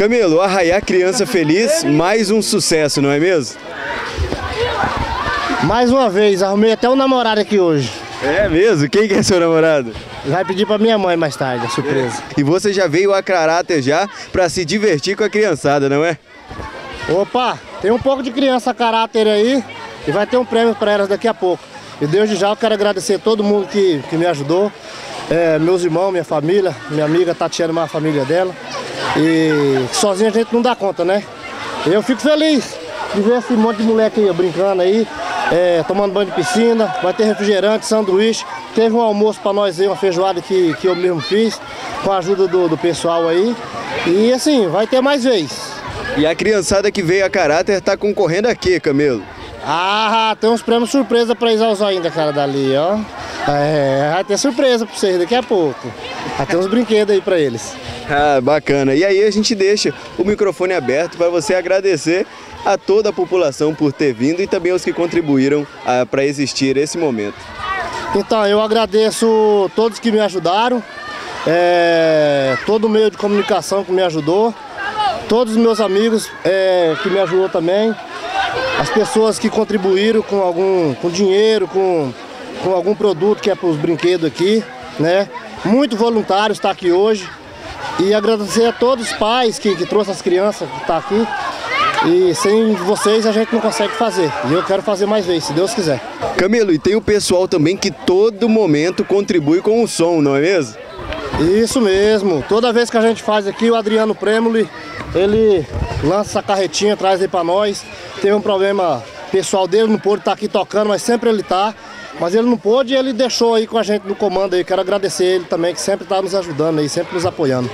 Camilo, Arraiar Criança Feliz, mais um sucesso, não é mesmo? Mais uma vez, arrumei até um namorado aqui hoje. É mesmo? Quem que é seu namorado? Vai pedir pra minha mãe mais tarde, a surpresa. E você já veio a caráter já pra se divertir com a criançada, não é? Opa, tem um pouco de criança a caráter aí e vai ter um prêmio pra elas daqui a pouco. E desde já eu quero agradecer a todo mundo que, que me ajudou, é, meus irmãos, minha família, minha amiga Tatiana, uma família dela. E sozinho a gente não dá conta, né? Eu fico feliz de ver esse monte de moleque aí brincando aí, é, tomando banho de piscina, vai ter refrigerante, sanduíche. Teve um almoço para nós aí, uma feijoada que, que eu mesmo fiz, com a ajuda do, do pessoal aí. E assim, vai ter mais vez. E a criançada que veio a caráter tá concorrendo a quê, Camilo? Ah, tem uns prêmios surpresa pra eles usar ainda, cara, dali, ó. É, vai ter surpresa pra vocês daqui a pouco. Vai ter uns brinquedos aí pra eles. Ah, bacana. E aí a gente deixa o microfone aberto para você agradecer a toda a população por ter vindo e também aos que contribuíram ah, para existir esse momento. Então, eu agradeço todos que me ajudaram, é, todo o meio de comunicação que me ajudou, todos os meus amigos é, que me ajudou também, as pessoas que contribuíram com algum com dinheiro, com, com algum produto que é para os brinquedos aqui, né? Muito voluntário está aqui hoje. E agradecer a todos os pais que, que trouxeram as crianças que estão tá aqui. E sem vocês a gente não consegue fazer. E eu quero fazer mais vezes, se Deus quiser. Camilo, e tem o pessoal também que todo momento contribui com o som, não é mesmo? Isso mesmo. Toda vez que a gente faz aqui, o Adriano Premoli, ele lança essa carretinha, traz aí para nós. Teve um problema pessoal dele, não pôde estar tá aqui tocando, mas sempre ele tá. Mas ele não pôde e ele deixou aí com a gente no comando aí. Quero agradecer ele também, que sempre está nos ajudando aí, sempre nos apoiando.